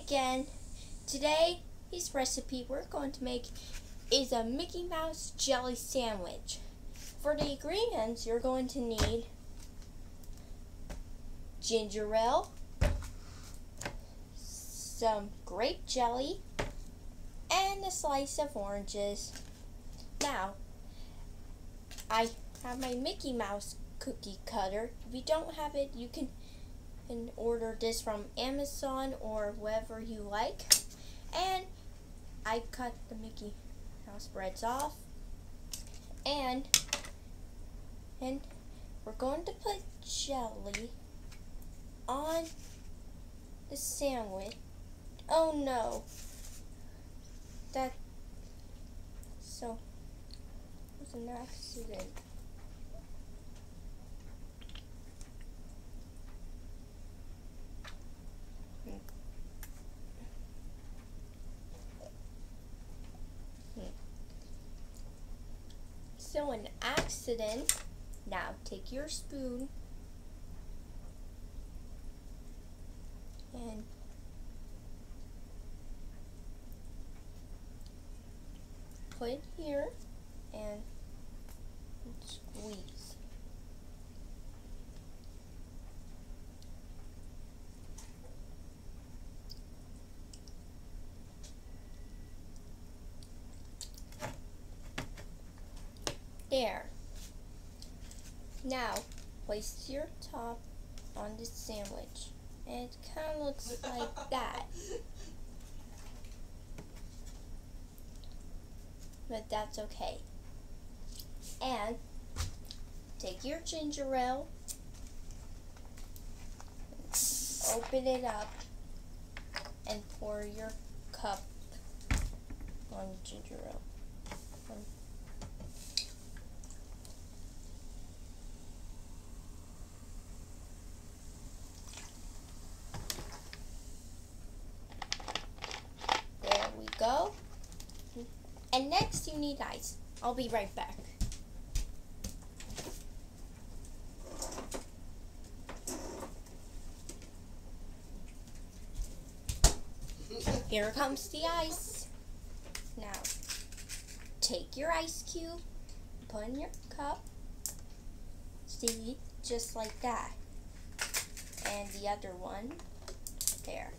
again. Today, his recipe we're going to make is a Mickey Mouse jelly sandwich. For the ingredients, you're going to need ginger ale, some grape jelly, and a slice of oranges. Now, I have my Mickey Mouse cookie cutter. If you don't have it, you can can order this from Amazon or wherever you like. And I cut the Mickey Mouse breads off. And and we're going to put jelly on the sandwich. Oh no. That so was an accident. So an accident. Now take your spoon and put it here and squeeze. There. Now, place your top on the sandwich. And it kind of looks like that. But that's okay. And take your ginger ale, open it up, and pour your cup on ginger ale. And next you need ice. I'll be right back. Here comes the ice. Now, take your ice cube, put in your cup. See, just like that. And the other one, there.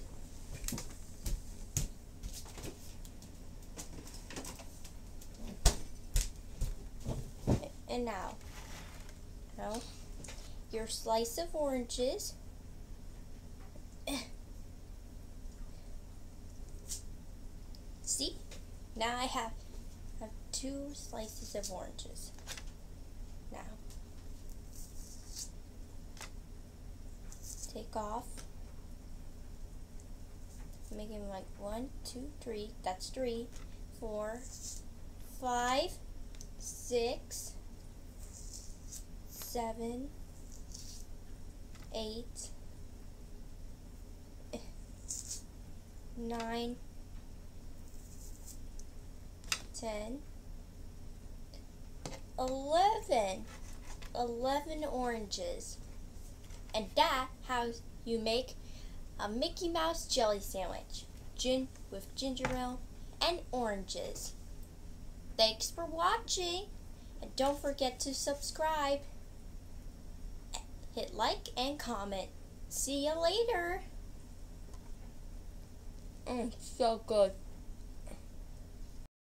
And now, now your slice of oranges. See, now I have, have two slices of oranges. Now, take off. Making like one, two, three. That's three, four, five, six, seven, eight, nine, ten, eleven. Eleven oranges. And that how you make a Mickey Mouse jelly sandwich. Gin with ginger ale and oranges. Thanks for watching. And don't forget to subscribe hit like and comment. See you later. Mm, so good.